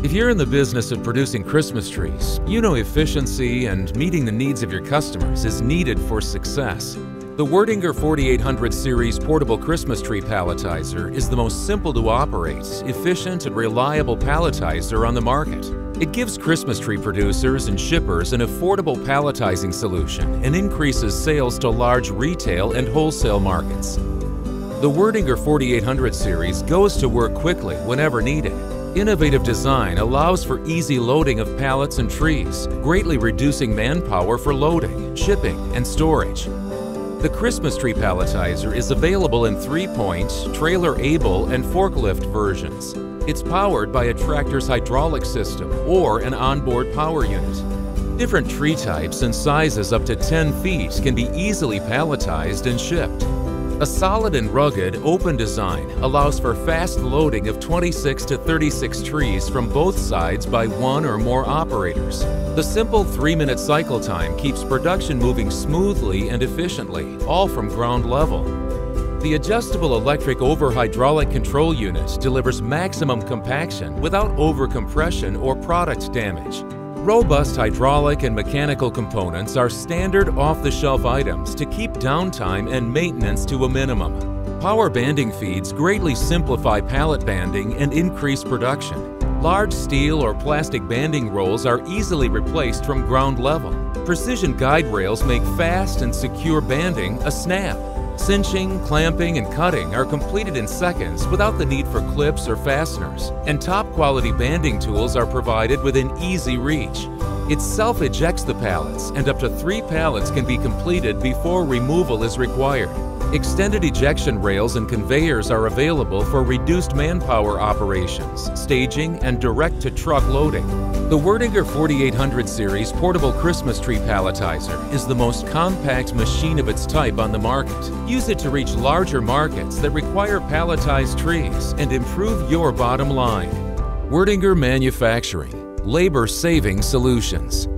If you're in the business of producing Christmas trees, you know efficiency and meeting the needs of your customers is needed for success. The Wurdinger 4800 series portable Christmas tree palletizer is the most simple to operate, efficient, and reliable palletizer on the market. It gives Christmas tree producers and shippers an affordable palletizing solution and increases sales to large retail and wholesale markets. The Wurdinger 4800 series goes to work quickly whenever needed Innovative design allows for easy loading of pallets and trees, greatly reducing manpower for loading, shipping, and storage. The Christmas tree palletizer is available in three-point, trailer-able, and forklift versions. It's powered by a tractor's hydraulic system or an onboard power unit. Different tree types and sizes up to 10 feet can be easily palletized and shipped. A solid and rugged, open design allows for fast loading of 26 to 36 trees from both sides by one or more operators. The simple 3-minute cycle time keeps production moving smoothly and efficiently, all from ground level. The adjustable electric over hydraulic control unit delivers maximum compaction without overcompression or product damage. Robust hydraulic and mechanical components are standard off-the-shelf items to keep downtime and maintenance to a minimum. Power banding feeds greatly simplify pallet banding and increase production. Large steel or plastic banding rolls are easily replaced from ground level. Precision guide rails make fast and secure banding a snap. Cinching, clamping, and cutting are completed in seconds without the need for clips or fasteners, and top quality banding tools are provided within easy reach. It self-ejects the pallets, and up to three pallets can be completed before removal is required. Extended ejection rails and conveyors are available for reduced manpower operations, staging, and direct-to-truck loading. The Wurdinger 4800 series portable Christmas tree palletizer is the most compact machine of its type on the market. Use it to reach larger markets that require palletized trees and improve your bottom line. Wurdinger Manufacturing, labor-saving solutions.